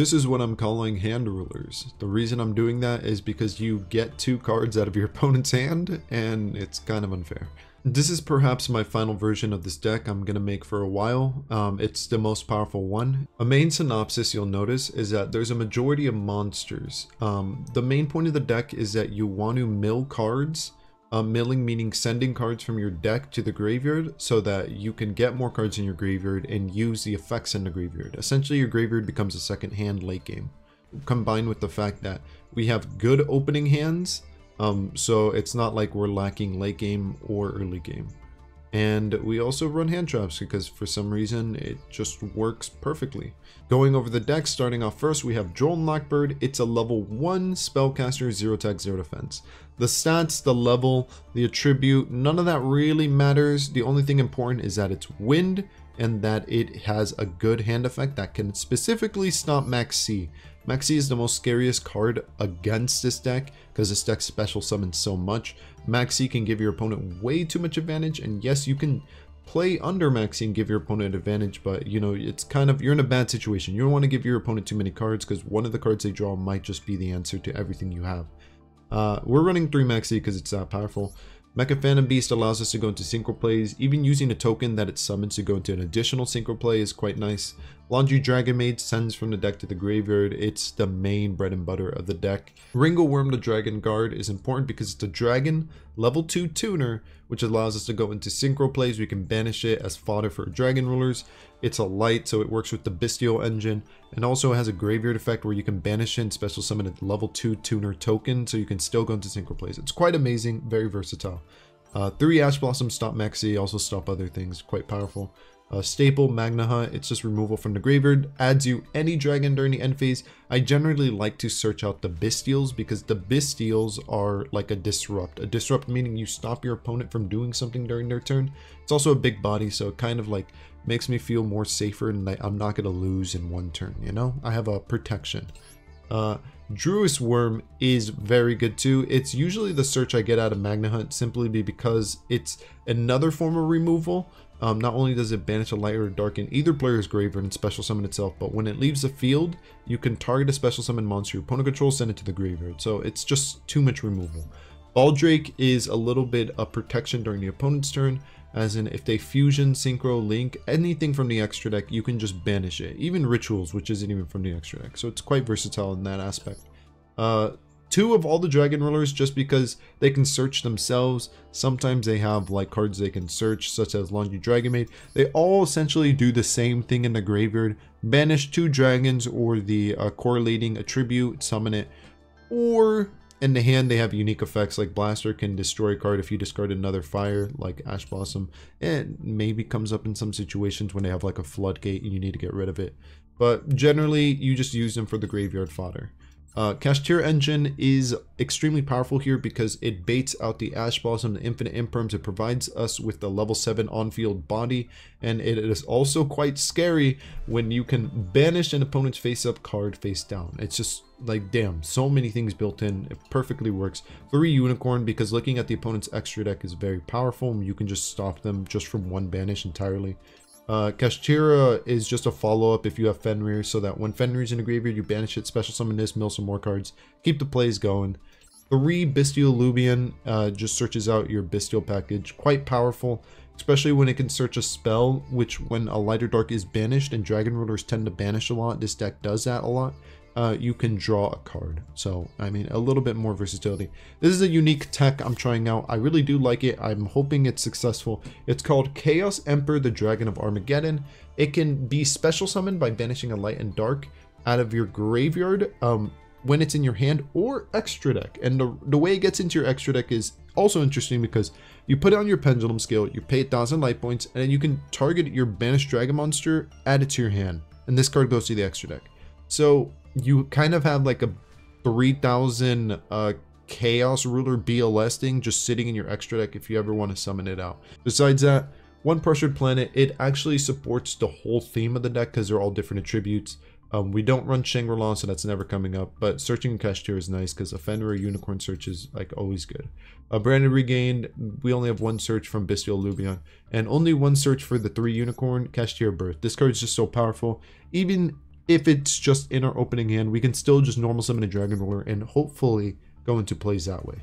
This is what I'm calling hand rulers. The reason I'm doing that is because you get two cards out of your opponent's hand, and it's kind of unfair. This is perhaps my final version of this deck I'm going to make for a while. Um, it's the most powerful one. A main synopsis you'll notice is that there's a majority of monsters. Um, the main point of the deck is that you want to mill cards milling meaning sending cards from your deck to the graveyard so that you can get more cards in your graveyard and use the effects in the graveyard. Essentially, your graveyard becomes a second hand late game. Combined with the fact that we have good opening hands, um, so it's not like we're lacking late game or early game. And we also run hand traps because for some reason it just works perfectly. Going over the deck, starting off first, we have Droll Lockbird. It's a level 1 spellcaster, 0 attack, 0 defense. The stats, the level, the attribute, none of that really matters. The only thing important is that it's wind and that it has a good hand effect that can specifically stop Maxx C. Maxx C is the most scariest card against this deck because this deck special summons so much. Maxx C can give your opponent way too much advantage and yes you can play under Maxx C and give your opponent advantage but you know it's kind of you're in a bad situation. You don't want to give your opponent too many cards because one of the cards they draw might just be the answer to everything you have. Uh, we're running 3 Maxx C because it's that powerful. Mecha Phantom Beast allows us to go into synchro plays. Even using a token that it summons to go into an additional synchro play is quite nice. Laundry Dragon Maid sends from the deck to the graveyard. It's the main bread and butter of the deck. Ringowurm the Dragon Guard is important because it's a dragon level 2 tuner, which allows us to go into synchro plays. We can banish it as fodder for dragon rulers. It's a light, so it works with the Bystial engine, and also has a graveyard effect where you can banish it and special summon a level 2 tuner token, so you can still go into synchro plays. It's quite amazing, very versatile. Uh, three Ash Blossoms stop Maxx C, also stop other things, quite powerful. Uh, staple, Magnamhut, it's just removal from the graveyard, adds you any dragon during the end phase. I generally like to search out the Bystials because the Bystials are like a disrupt. A disrupt meaning you stop your opponent from doing something during their turn. It's also a big body, so it kind of like makes me feel more safer and I'm not going to lose in one turn, you know? I have a protection. Uh, Druiswurm is very good too. It's usually the search I get out of Magnamhut simply because it's another form of removal, um, not only does it banish a light or a dark in either player's graveyard and special summon itself, but when it leaves the field, you can target a special summon monster your opponent controls, send it to the graveyard. So it's just too much removal. Baldrake is a little bit of protection during the opponent's turn, as in if they fusion, synchro, link, anything from the extra deck, you can just banish it. Even rituals, which isn't even from the extra deck. So it's quite versatile in that aspect. Uh, two of all the dragon rulers just because they can search themselves. Sometimes they have like cards they can search such as laundry dragon maid they all essentially do the same thing in the graveyard. Banish two dragons or the uh, correlating attribute summon it. Or in the hand they have unique effects like blaster can destroy a card if you discard another fire like ash blossom. It maybe comes up in some situations when they have like a floodgate and you need to get rid of it. But generally you just use them for the graveyard fodder uh, Kashtira Engine is extremely powerful here because it baits out the Ash Blossom, the Infinite Imperms. It provides us with the level 7 on-field body, and it is also quite scary when you can banish an opponent's face-up card face down. It's just like, damn, so many things built in. It perfectly works. 3 Unicorn because looking at the opponent's extra deck is very powerful. You can just stop them just from one banish entirely. Uh, Kashtira is just a follow-up if you have Fenrir, so that when Fenrir's in the graveyard, you banish it, special summon this, mill some more cards, keep the plays going. Three Bystial Lubian uh, just searches out your Bystial package. Quite powerful, especially when it can search a spell, which when a Lighter Dark is banished, and Dragon Rulers tend to banish a lot, this deck does that a lot uh, you can draw a card. So, I mean, a little bit more versatility. This is a unique tech I'm trying out. I really do like it. I'm hoping it's successful. It's called Chaos Emperor, the Dragon of Armageddon. It can be special summoned by banishing a light and dark out of your graveyard um, when it's in your hand or extra deck. And the, the way it gets into your extra deck is also interesting because you put it on your pendulum scale, you pay 1,000 light points, and then you can target your banished dragon monster, add it to your hand. And this card goes to the extra deck. So you kind of have like a 3000 uh, Chaos Ruler BLS thing just sitting in your extra deck if you ever want to summon it out. Besides that, one pressured planet, it actually supports the whole theme of the deck because they're all different attributes. Um, we don't run Shangri-La, so that's never coming up, but searching Kashtira is nice because a Fenrir Unicorn search is like always good. Uh, Branded Regained, we only have one search from Bystial Lubian, and only one search for the 3 Unicorn Kashtira Birth. This card is just so powerful. Even if it's just in our opening hand, we can still just normal summon a Dragon Ruler and hopefully go into plays that way.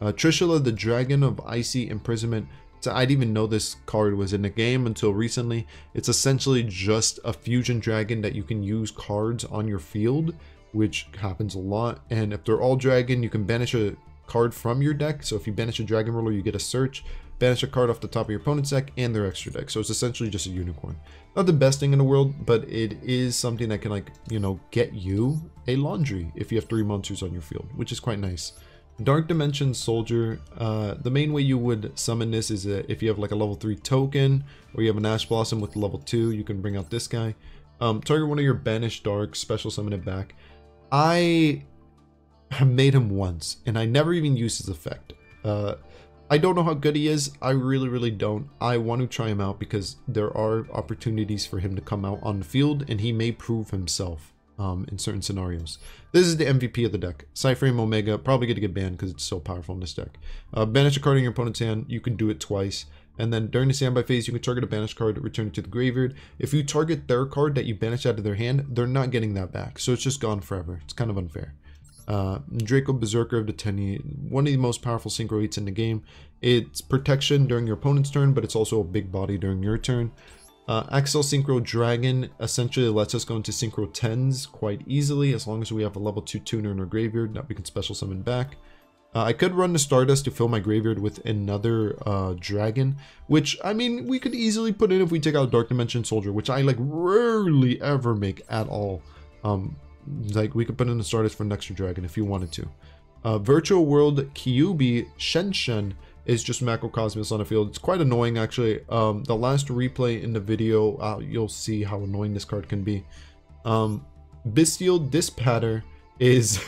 Uh, Trishula, the Dragon of Icy Imprisonment. So I didn't even know this card was in the game until recently. It's essentially just a fusion dragon that you can use cards on your field, which happens a lot. And if they're all dragon, you can banish a card from your deck. So if you banish a dragon ruler, you get a search, banish a card off the top of your opponent's deck and their extra deck. So it's essentially just a unicorn. Not the best thing in the world, but it is something that can like, you know, get you a laundry if you have three monsters on your field, which is quite nice. Dark Dimension Soldier, uh, the main way you would summon this is uh, if you have like a level 3 token, or you have an Ash Blossom with level 2, you can bring out this guy. Um, target one of your Banished Dark, special summon it back. I have made him once, and I never even used his effect. Uh, I don't know how good he is, I really really don't. I want to try him out because there are opportunities for him to come out on the field, and he may prove himself um, in certain scenarios. This is the MVP of the deck. Cyframe Omega, probably going to get banned because it's so powerful in this deck. Uh, banish a card in your opponent's hand, you can do it twice. And then during the standby phase, you can target a banished card, return it to the graveyard. If you target their card that you banished out of their hand, they're not getting that back. So it's just gone forever. It's kind of unfair. Uh, Draco Berserker of the Tenyi, one of the most powerful Synchro Eats in the game. It's protection during your opponent's turn, but it's also a big body during your turn. Uh, Accel Synchro Dragon essentially lets us go into Synchro 10s quite easily as long as we have a level 2 tuner in our graveyard that we can special summon back. Uh, I could run the Stardust to fill my graveyard with another uh, dragon, which, I mean, we could easily put in if we take out Dark Dimension Soldier, which I, like, rarely ever make at all. Um, like, we could put in the Stardust for an extra dragon if you wanted to. Uh, Virtual World Kyubi Shenshen is just Macrocosmos on the field. It's quite annoying, actually. Um, the last replay in the video, uh, you'll see how annoying this card can be. Um, Bystial Dis Pater is...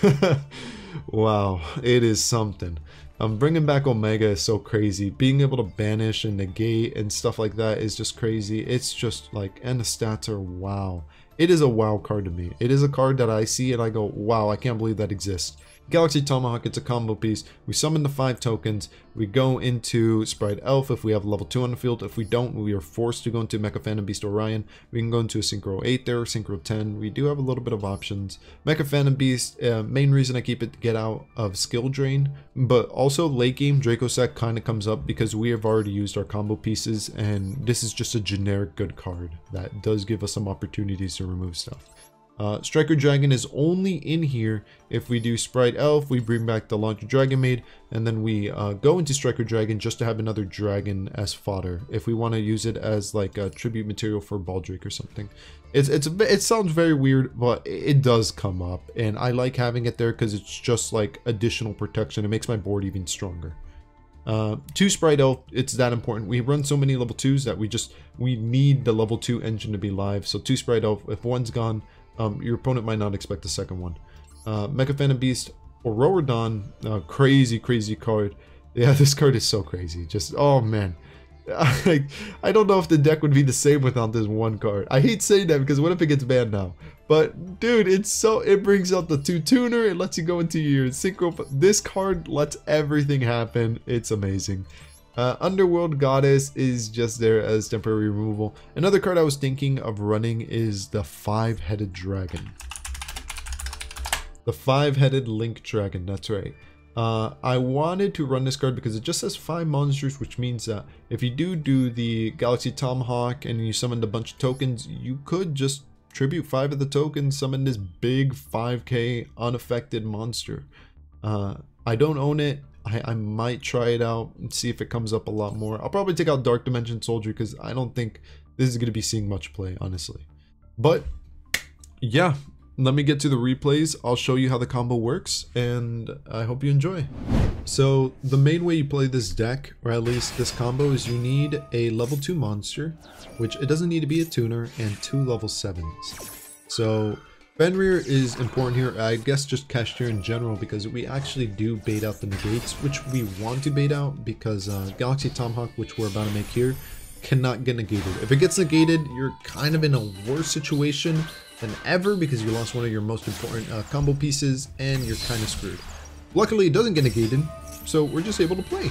wow, it is something. Um, bringing back Omega is so crazy. Being able to banish and negate and stuff like that is just crazy. It's just like, and the stats are wow. It is a wow card to me. It is a card that I see and I go, wow, I can't believe that exists. Galaxy Tomahawk, it's a combo piece. We summon the five tokens. We go into Sprite Elf if we have level 2 on the field. If we don't, we are forced to go into Mecha Phantom Beast Orion. We can go into a Synchro 8 there, Synchro 10. We do have a little bit of options. Mecha Phantom Beast, uh, main reason I keep it to get out of skill drain. But also late game, Dracossack kind of comes up because we have already used our combo pieces. And this is just a generic good card that does give us some opportunities to remove stuff. Uh, Striker Dragon is only in here if we do Sprite Elf, we bring back the Laundry Dragon Maid, and then we uh, go into Striker Dragon just to have another dragon as fodder if we want to use it as like a tribute material for Baldrake or something. It's, it's It sounds very weird, but it does come up, and I like having it there because it's just like additional protection. It makes my board even stronger. Uh, two Sprite Elf, it's that important. We run so many level 2s that we just, we need the level 2 engine to be live. So two Sprite Elf, if one's gone, um, your opponent might not expect the second one. Uh, Mecha Phantom Beast Auroradon, uh, crazy, crazy card. Yeah, this card is so crazy. Just, oh man. I, I don't know if the deck would be the same without this one card. I hate saying that because what if it gets banned now? But dude, it's so it brings out the two tuner. It lets you go into your synchro. This card lets everything happen. It's amazing. Uh, Underworld Goddess is just there as temporary removal. Another card I was thinking of running is the Five-Headed Dragon. The Five-Headed Link Dragon, that's right. Uh, I wanted to run this card because it just says 5 monsters, which means that if you do do the Galaxy Tomahawk and you summoned a bunch of tokens, you could just tribute 5 of the tokens, summon this big 5k unaffected monster. Uh, I don't own it. I, I might try it out and see if it comes up a lot more. I'll probably take out Dark Dimension Soldier because I don't think this is going to be seeing much play, honestly. But yeah, let me get to the replays. I'll show you how the combo works and I hope you enjoy. So the main way you play this deck, or at least this combo, is you need a level 2 monster, which it doesn't need to be a tuner, and two level 7s. So Fenrir is important here, I guess just Kashtira in general, because we actually do bait out the negates, which we want to bait out, because uh, Galaxy Tomahawk, which we're about to make here, cannot get negated. If it gets negated, you're kind of in a worse situation than ever, because you lost one of your most important uh, combo pieces, and you're kind of screwed. Luckily, it doesn't get negated, so we're just able to play.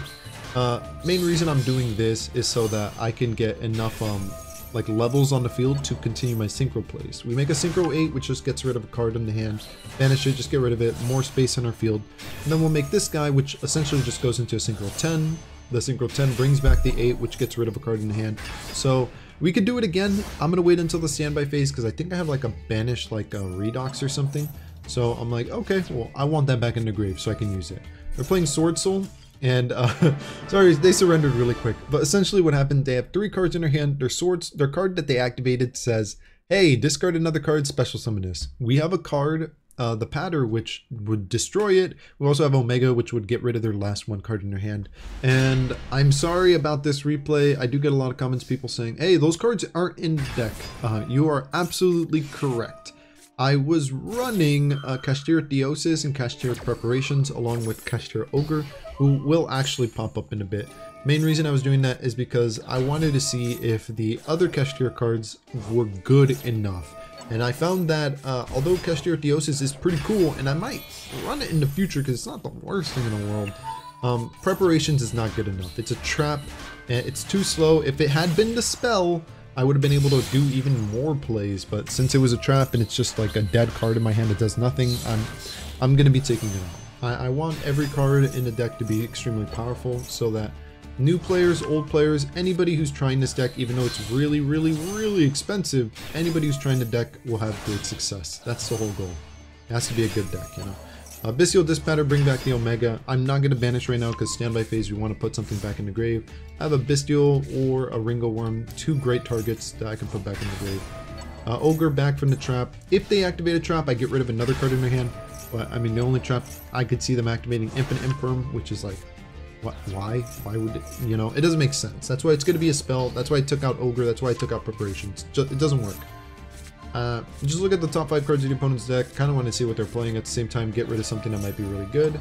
Uh, main reason I'm doing this is so that I can get enough um, like levels on the field to continue my synchro plays. We make a synchro 8, which just gets rid of a card in the hand. Banish it, just get rid of it, more space in our field. And then we'll make this guy, which essentially just goes into a synchro 10. The synchro 10 brings back the 8, which gets rid of a card in the hand. So we could do it again. I'm going to wait until the standby phase because I think I have like a banish, like a redox or something. So I'm like, okay, well, I want that back in the grave so I can use it. They're playing Sword Soul, and uh, sorry, they surrendered really quick. But essentially what happened, they have three cards in their hand. Their swords, their card that they activated says, hey, discard another card, special summon this. We have a card, uh, the Patter, which would destroy it. We also have Omega, which would get rid of their last one card in their hand. And I'm sorry about this replay. I do get a lot of comments, people saying, hey, those cards aren't in deck. Uh, you are absolutely correct. I was running uh, Kashtira Theosis and Kashtira Preparations along with Kashtira Ogre, who will actually pop up in a bit. Main reason I was doing that is because I wanted to see if the other Kashtira cards were good enough. And I found that uh, although Kashtira Theosis is pretty cool, and I might run it in the future because it's not the worst thing in the world, um, Preparations is not good enough. It's a trap, and it's too slow. If it had been the spell, I would have been able to do even more plays, but since it was a trap and it's just like a dead card in my hand that does nothing, I'm I'm gonna be taking it out. I, I want every card in the deck to be extremely powerful so that new players, old players, anybody who's trying this deck, even though it's really, really, really expensive, anybody who's trying the deck will have great success. That's the whole goal. It has to be a good deck, you know. Uh, Dis Pater, bring back the Omega. I'm not going to banish right now because standby phase, we want to put something back in the grave. I have a Bystial or a Ringowurm, two great targets that I can put back in the grave. Uh, Ogre back from the trap. If they activate a trap, I get rid of another card in my hand. But I mean, the only trap I could see them activating Infinite Imperm, which is like? Why? Why would it? You know, it doesn't make sense. That's why it's going to be a spell. That's why I took out Ogre. That's why I took out Preparations. It doesn't work. Uh, just look at the top 5 cards in your opponent's deck, kind of want to see what they're playing, at the same time get rid of something that might be really good.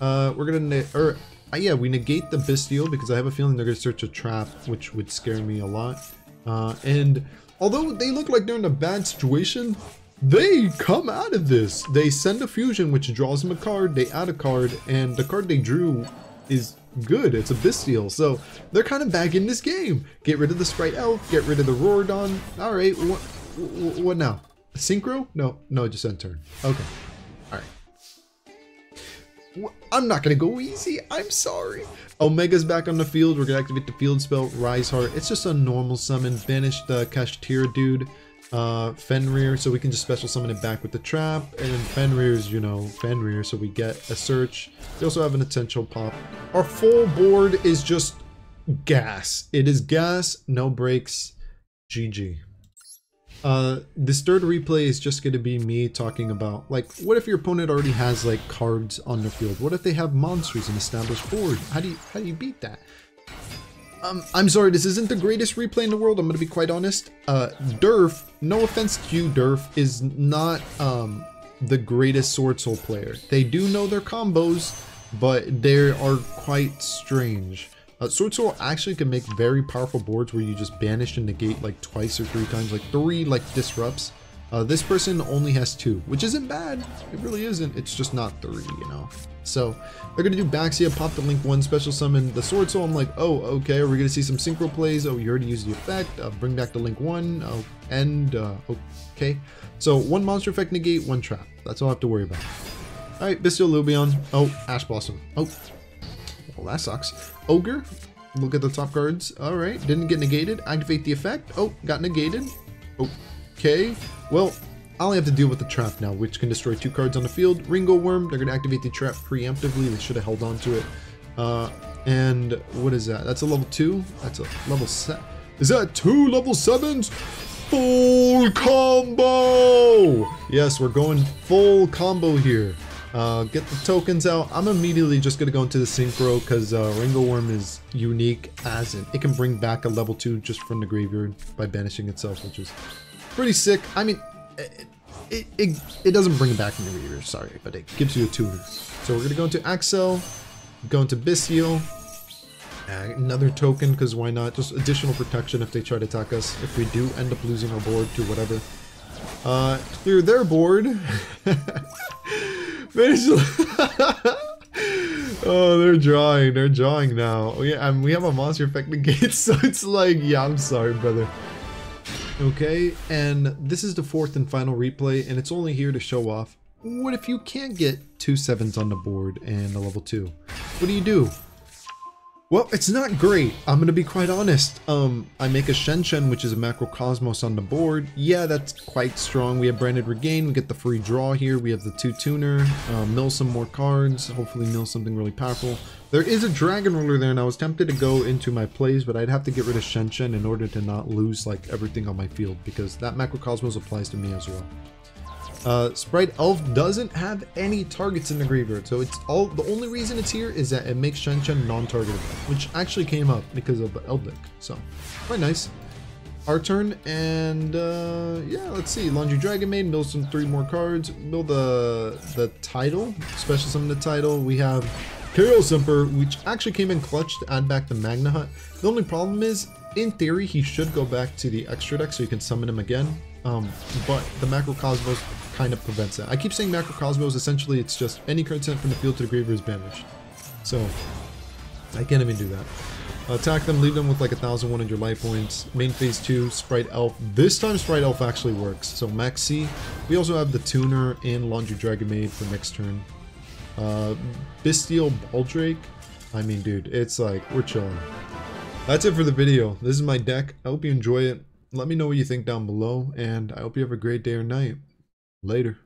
Uh, we're gonna, or uh, yeah, we negate the Bystial because I have a feeling they're gonna search a trap, which would scare me a lot. Uh, and although they look like they're in a bad situation, they come out of this. They send a fusion, which draws them a card, they add a card, and the card they drew is good. It's a Bystial, so they're kind of back in this game. Get rid of the Sprite Elf, get rid of the Auroradon. Alright, what now? Synchro? No, no, just end turn. Okay. Alright. I'm not gonna go easy. I'm sorry. Omega's back on the field. We're gonna activate the field spell, Rise Heart. It's just a normal summon. Banish the Kashtira dude. Uh, Fenrir, so we can just special summon it back with the trap. And then Fenrir's, you know, Fenrir, so we get a search. They also have an essential pop. Our full board is just gas. It is gas, no breaks. GG. Uh, this third replay is just going to be me talking about, like, what if your opponent already has, like, cards on the field? What if they have monsters and established board? How do you, how do you beat that? Um, I'm sorry, this isn't the greatest replay in the world, I'm to be quite honest. Uh, Durf, no offense to you, Durf, is not, um, the greatest Sword Soul player. They do know their combos, but they are quite strange. Uh, Sword Soul actually can make very powerful boards where you just banish and negate like twice or three times, like three like disrupts. Uh, this person only has two, which isn't bad. It really isn't. It's just not three, you know. So they're gonna do Baxia, pop the Link one special summon the Sword Soul. I'm like, oh, okay. Are we gonna see some synchro plays? Oh, you already used the effect. Uh, bring back the Link one. Oh, and uh, okay. So one monster effect negate, one trap. That's all I have to worry about. All right, Bystial Lubion. Oh, Ash Blossom. Oh, well, that sucks. Ogre, look at the top cards. All right, didn't get negated. Activate the effect. Oh, got negated. Okay, well, I only have to deal with the trap now, which can destroy two cards on the field. Ringowurm, they're going to activate the trap preemptively. They should have held on to it. Uh, and what is that? That's a level 2? That's a level set. Is that two level 7s? Full combo! Yes, we're going full combo here. Uh, get the tokens out. I'm immediately just going to go into the Synchro because uh, Ringowurm is unique as in it can bring back a level 2 just from the graveyard by banishing itself, which is pretty sick. I mean, it, it, it, it doesn't bring it back the graveyard, sorry, but it gives you a tuner. So we're going to go into Accel, go into Bystial, uh, another token because why not? Just additional protection if they try to attack us. If we do end up losing our board to whatever. Uh, clear their board. oh, they're drawing. They're drawing now. Oh, yeah, and we have a monster effect negate, so it's like, yeah, I'm sorry, brother. Okay, and this is the fourth and final replay, and it's only here to show off what if you can't get two sevens on the board and a level two? What do you do? Well, it's not great. I'm gonna be quite honest. Um, I make a Shen Shen, which is a Macrocosmos on the board. Yeah, that's quite strong. We have Branded Regain, we get the free draw here. We have the two tuner, uh, mill some more cards, hopefully mill something really powerful. There is a Dragon Ruler there, and I was tempted to go into my plays, but I'd have to get rid of Shen Shen in order to not lose like everything on my field, because that Macrocosmos applies to me as well. Uh, Sprite Elf doesn't have any targets in the graveyard, so it's all the only reason it's here is that it makes Shen Shen non-targetable, which actually came up because of the Eldlich, so quite nice. Our turn, and uh, yeah, let's see. Laundry Dragon Maid, build some three more cards, build the the Tidal, special summon the Tidal. We have Chaos Emperor, which actually came in clutch to add back the Magnamhut. The only problem is, in theory, he should go back to the extra deck so you can summon him again. Um, but the Macrocosmos kind of prevents that. I keep saying Macrocosmos, essentially it's just any card sent from the field to the graveyard is banished. So, I can't even do that. Attack them, leave them with like 1,100 life points. Main phase 2, Sprite Elf. This time Sprite Elf actually works. So Maxx C. We also have the Tuner and Laundry Dragon Maid for next turn. Uh, Bystial Baldrake. I mean, dude, it's like, we're chilling. That's it for the video. This is my deck. I hope you enjoy it. Let me know what you think down below, and I hope you have a great day or night. Later.